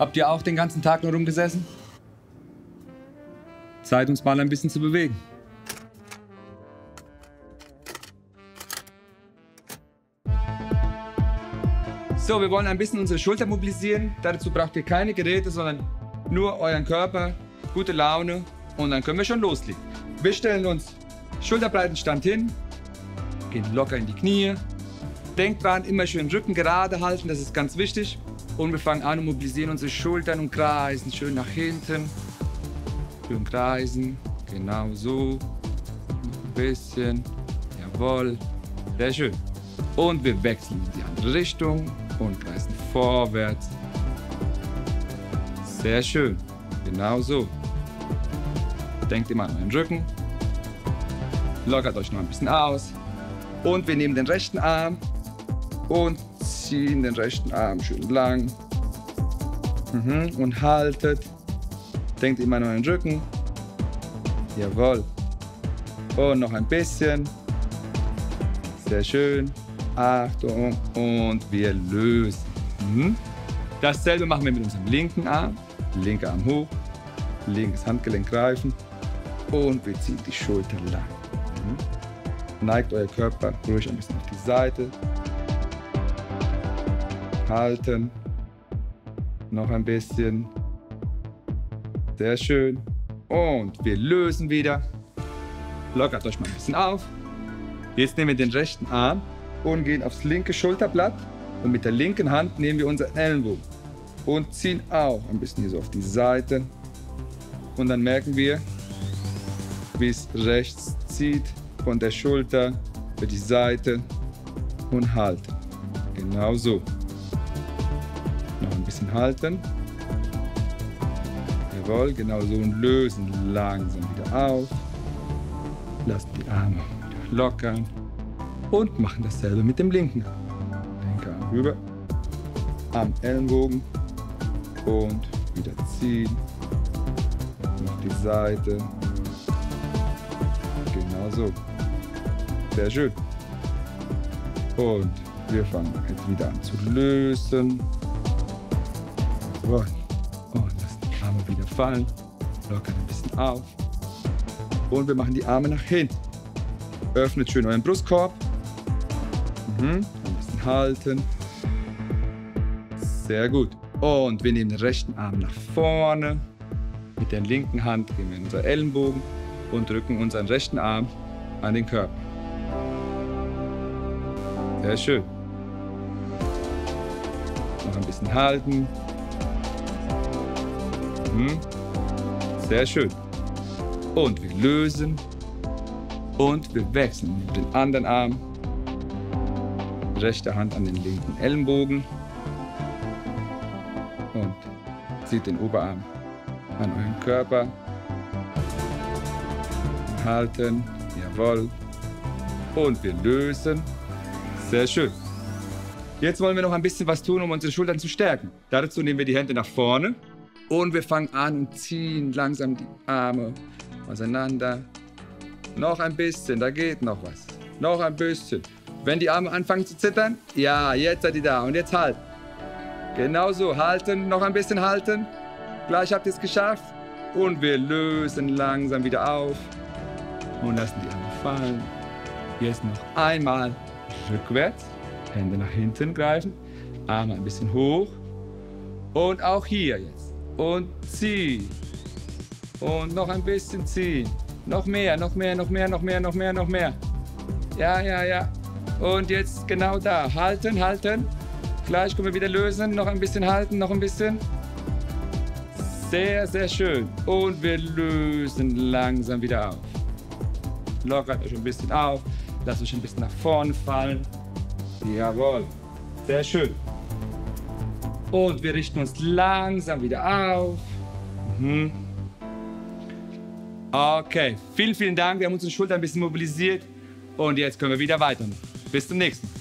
Habt ihr auch den ganzen Tag nur rumgesessen? Zeit, uns mal ein bisschen zu bewegen. So, wir wollen ein bisschen unsere Schulter mobilisieren. Dazu braucht ihr keine Geräte, sondern nur euren Körper, gute Laune und dann können wir schon loslegen. Wir stellen uns schulterbreiten Stand hin, gehen locker in die Knie. Denkt dran, immer schön Rücken gerade halten, das ist ganz wichtig. Und wir fangen an und mobilisieren unsere Schultern und kreisen schön nach hinten. Schön kreisen, genau so. Ein bisschen, jawohl, sehr schön. Und wir wechseln in die andere Richtung und kreisen vorwärts. Sehr schön, genau so. Denkt immer an euren Rücken. Lockert euch noch ein bisschen aus. Und wir nehmen den rechten Arm und ziehen den rechten Arm schön lang. Mhm. Und haltet. Denkt immer an euren Rücken. Jawohl. Und noch ein bisschen. Sehr schön. Achtung. Und wir lösen. Mhm. Dasselbe machen wir mit unserem linken Arm. Linker Arm hoch. Linkes Handgelenk greifen. Und wir ziehen die Schulter lang. Mhm. Neigt euer Körper ruhig ein bisschen auf die Seite. Halten. Noch ein bisschen. Sehr schön. Und wir lösen wieder. Lockert euch mal ein bisschen auf. Jetzt nehmen wir den rechten Arm und gehen aufs linke Schulterblatt. Und mit der linken Hand nehmen wir unseren Ellenbogen und ziehen auch ein bisschen hier so auf die Seite. Und dann merken wir, wie es rechts zieht von der Schulter über die Seite und halten. Genau so. Bisschen halten. Jawohl, genau so und lösen langsam wieder auf. Lassen die Arme lockern und machen dasselbe mit dem linken. Linker Arm rüber, am Ellenbogen und wieder ziehen. Noch die Seite. Genau so. Sehr schön. Und wir fangen jetzt wieder an zu lösen. Und lassen die Arme wieder fallen. Lockern ein bisschen auf. Und wir machen die Arme nach hinten. Öffnet schön euren Brustkorb. Mhm. Ein bisschen halten. Sehr gut. Und wir nehmen den rechten Arm nach vorne. Mit der linken Hand gehen wir in unseren Ellenbogen und drücken unseren rechten Arm an den Körper. Sehr schön. Noch ein bisschen halten. Mhm. Sehr schön. Und wir lösen. Und wir wechseln mit den anderen Arm. Rechte Hand an den linken Ellenbogen. Und zieht den Oberarm an euren Körper. Halten. Jawohl. Und wir lösen. Sehr schön. Jetzt wollen wir noch ein bisschen was tun, um unsere Schultern zu stärken. Dazu nehmen wir die Hände nach vorne und wir fangen an und ziehen langsam die Arme auseinander. Noch ein bisschen, da geht noch was. Noch ein bisschen. Wenn die Arme anfangen zu zittern, ja, jetzt seid ihr da und jetzt halt. Genau so, halten, noch ein bisschen halten. Gleich habt ihr es geschafft. Und wir lösen langsam wieder auf und lassen die Arme fallen. Jetzt noch einmal rückwärts, Hände nach hinten greifen, Arme ein bisschen hoch und auch hier jetzt. Und ziehen. Und noch ein bisschen ziehen. Noch mehr, noch mehr, noch mehr, noch mehr, noch mehr, noch mehr. Ja, ja, ja. Und jetzt genau da. Halten, halten. Gleich können wir wieder lösen. Noch ein bisschen halten, noch ein bisschen. Sehr, sehr schön. Und wir lösen langsam wieder auf. Lockert euch ein bisschen auf. Lasst euch ein bisschen nach vorne fallen. Jawohl. Sehr schön. Und wir richten uns langsam wieder auf. Mhm. Okay, vielen, vielen Dank. Wir haben unsere Schulter ein bisschen mobilisiert. Und jetzt können wir wieder weiter. Bis zum nächsten Mal.